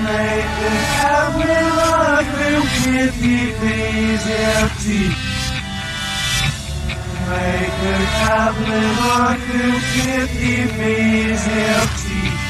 Make it happen, I will give you please, empty. Make it happen, I will give you please, empty.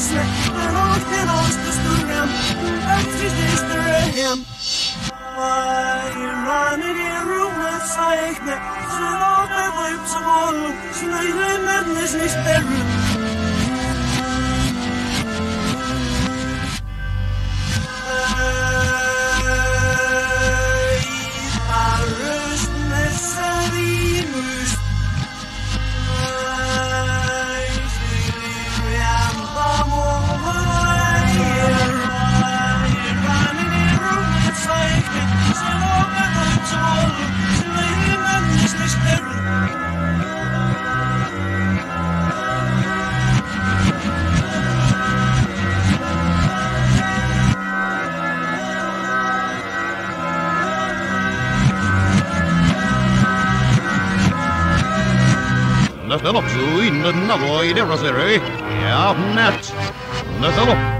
Sir, and all can all the him. Actors is the him. Ironic rumor saying that the vibes of all, she may. Little up, Zoe. Another, there, Zeri. Yeah, net. Little up.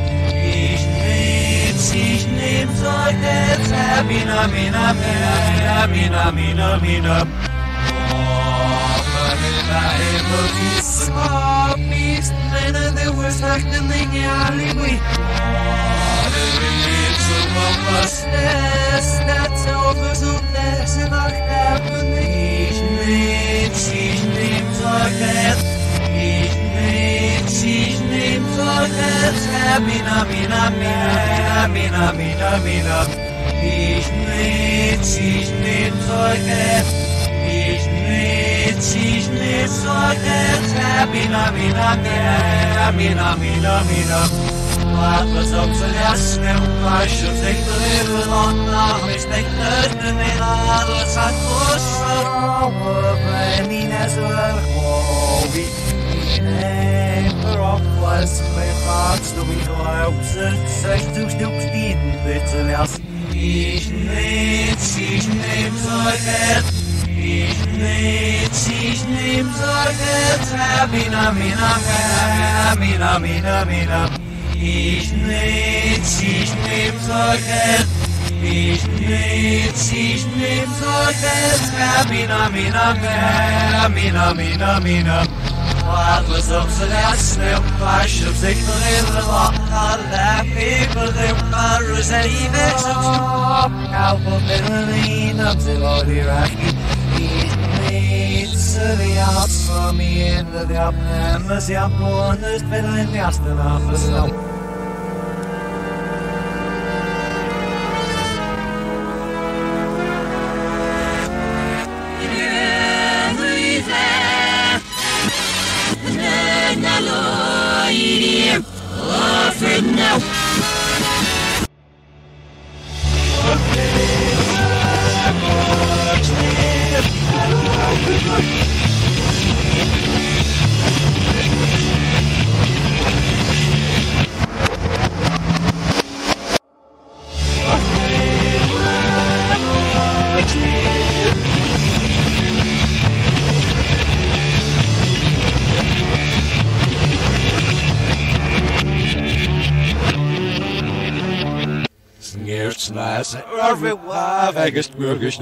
sich nimmt, sagt es ab, in ab, in ab, in ab, in ab, in ab, in ich Optimist, man of the worst ich in the alleyway. That's that's over so that's an act happening. Ich nehm's, ich nehm's, sag es, ich Sat på sarava, men i näsverk var vi paper op was my box the window out and such to snook speed bits and else each names each names I had each names each names I had happy na me na me na me na me na each names each names I had Ich nehm's, ich nehm's euch, es gab mina, mina, mina, mina, mina, mina. I was up to that snoop I should think the little lock on that people they were as any bit of talk Out from Middle East up to all Iraq He's made to the arts from the end of the up And the sample and the spittle in the aftermath of the August, Bürgerst,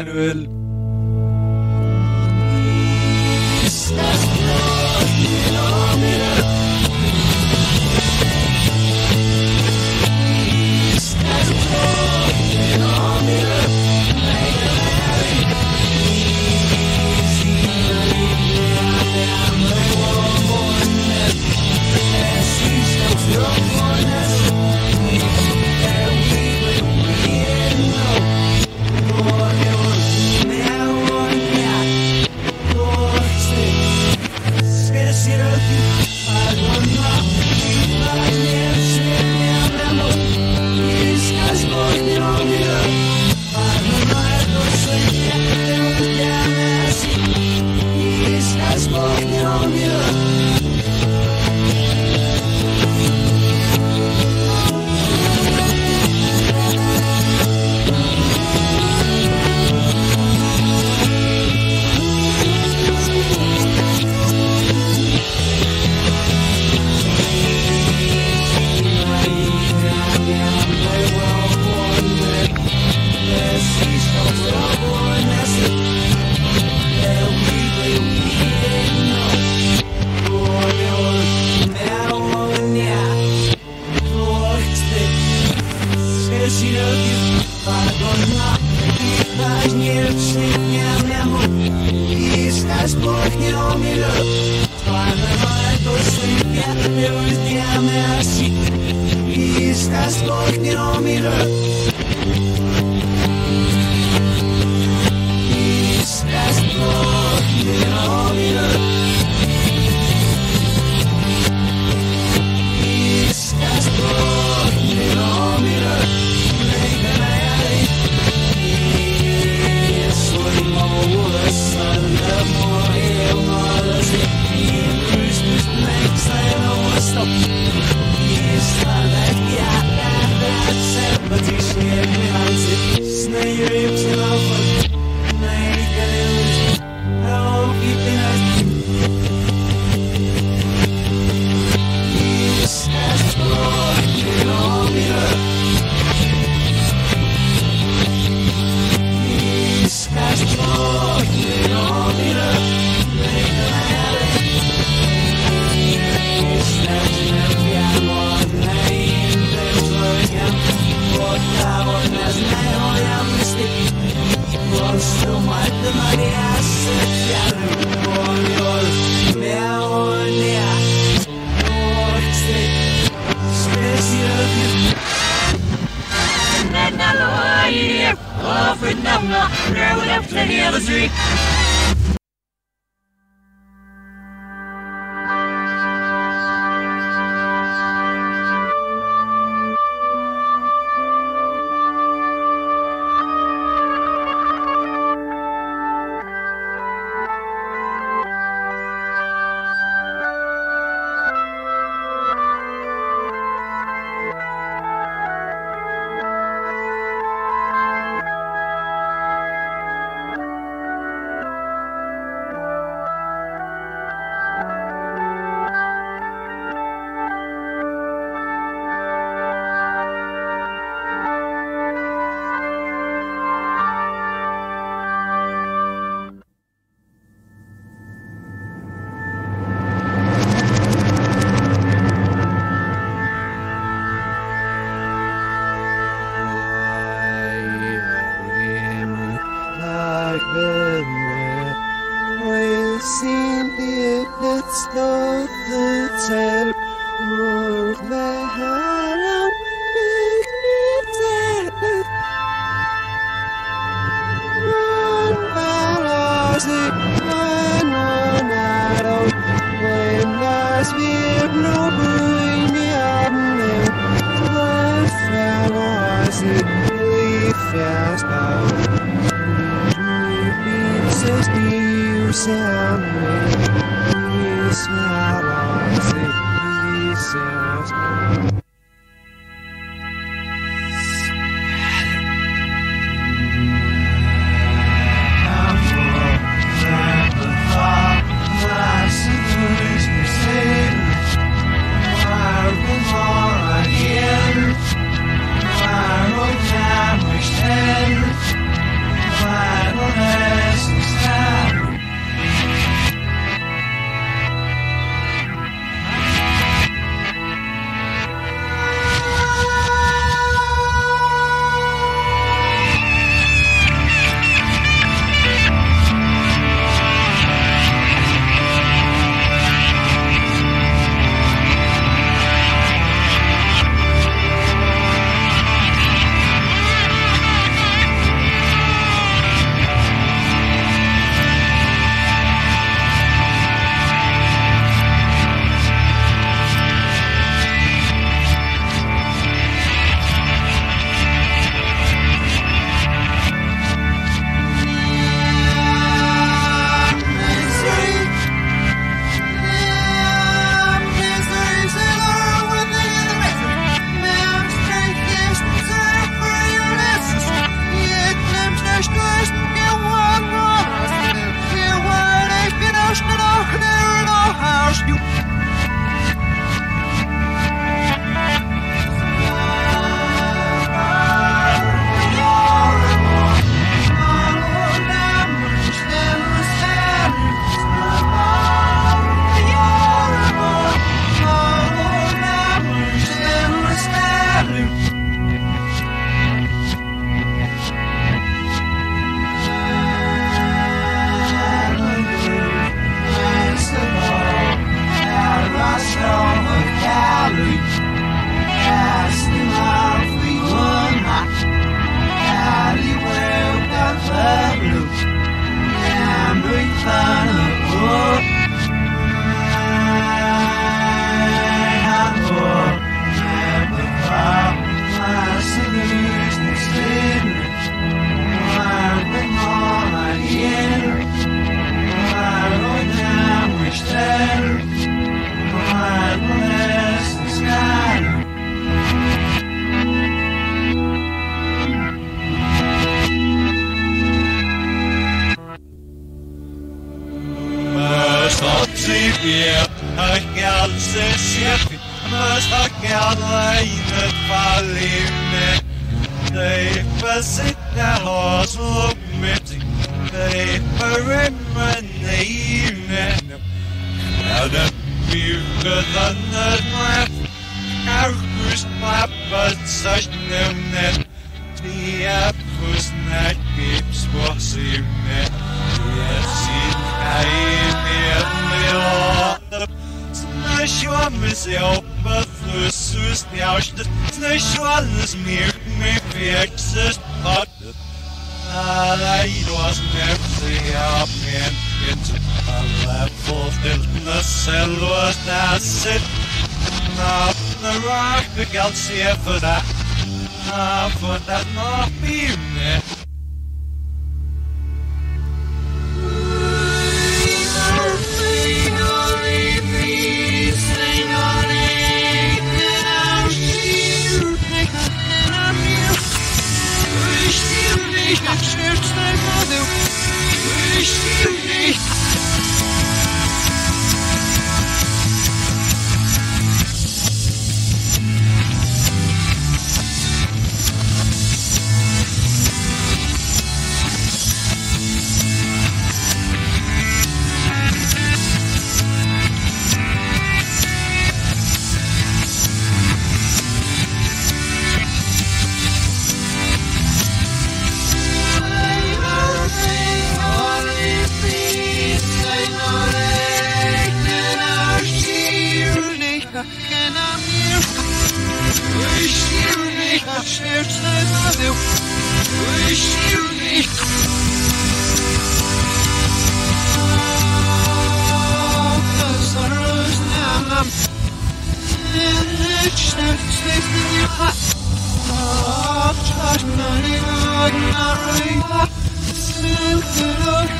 Emmanuel. They peremanine. And a bygge denne dref, Argus pappa such nemnet. The apples not gips was in it. Yes, it I Snashua myself, but the sus the austed. Snashua is near me, fixes, but I was up man into level in the cell was that's it. Now the rock the calcium for that. For that not be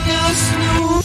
Yes, no.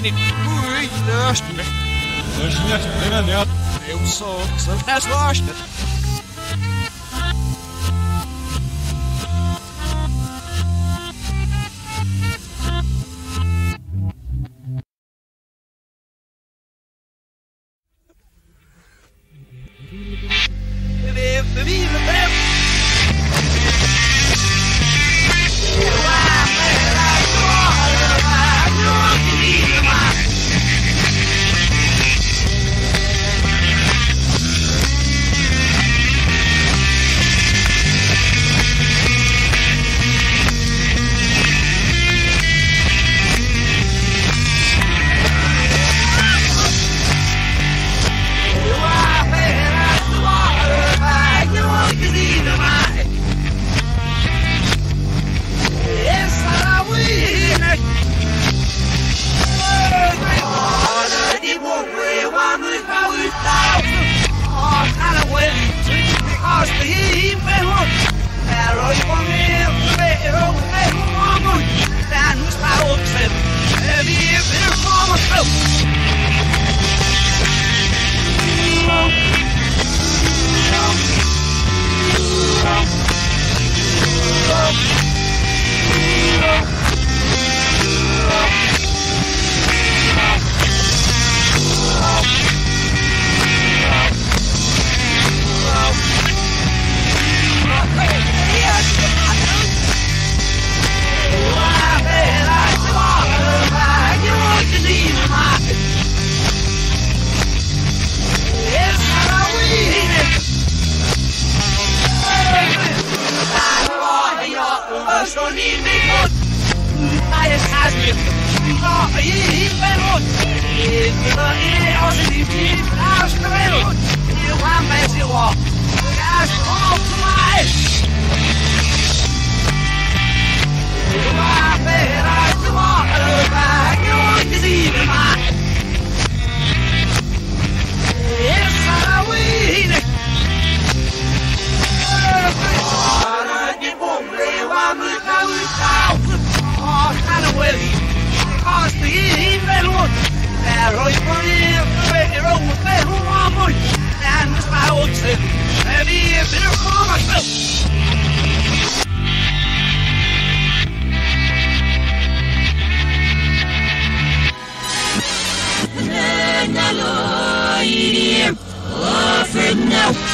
niet moeilijk naast me. Dus je naast me, ja. Heel. Brasil. E Beirute. E aos Egípcios, aos Beirute. E o Hamas e o Ó. As Altuais. وعبر الدموع باقي وتزيد معك الخراويل Para de bombeiro, a mão gwely A dy i felwn Er oedd mwyn Fe'r oedd fewn a mwy Yn ysbawd sy'n Er i'r byr a Lord, Lord, Lord, Lord, Lord, now.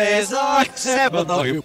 as I seven of you,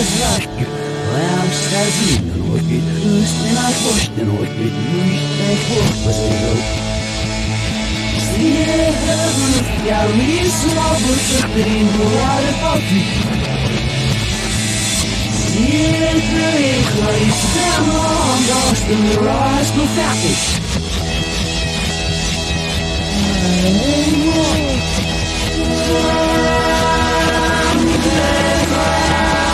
раздражает Прям скотина носит Истина кошки носит Истина кошка зовет Снег Я вниз слабо Тренуар папи Снег Рейхлайс Дэмон Дождь Райс Ну фактик Hey, hey, hey.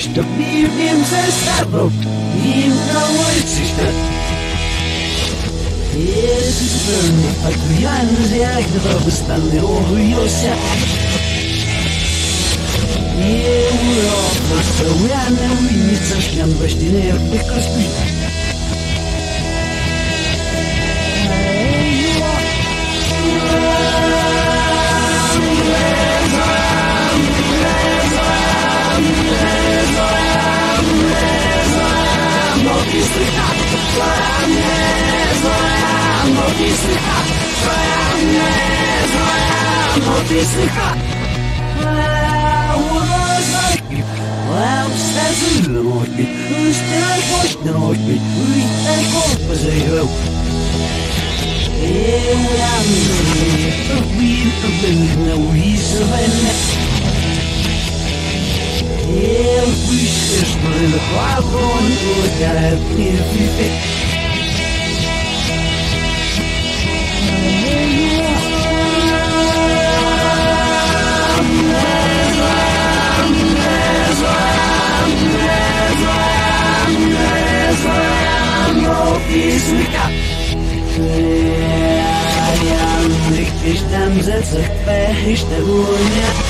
Что бивнем заставок Им на улице что Если Отмирально реально Выстанный огуился И урок Постоянно Уйница шлям Баштинер Прекрасный Sliha, Trajane, Zojan, Moti Sliha, Trajane, Zojan, Moti Sliha. Well, says in the Lord, who's there for the Lord, who's there for the Zero? Yeah, I'm the wheel of the Lord, he's the Nie usłyszysz bryzła błądu, letnie wypiek. fizyka Ja, ja, ich dich dann setze, ich dich der Ruhe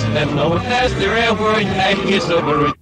betting on this, and no faster ever, and it's over.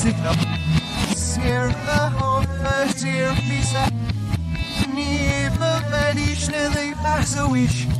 See up. Sir the home, see visa. Niemand ben ich schnell, ich.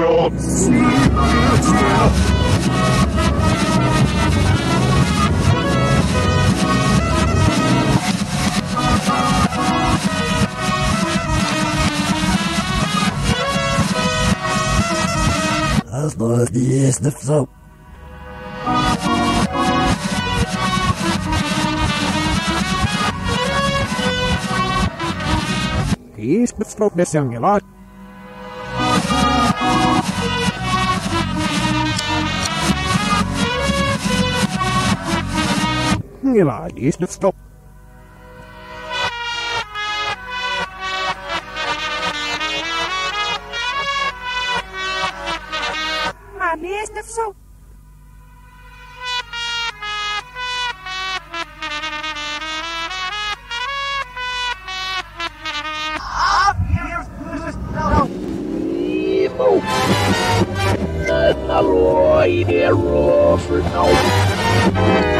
roll, kissing roll. As long as the ass lifts up. He's the smoke this young lot. Gila, he's the stop. Mami, is the soap. Hey,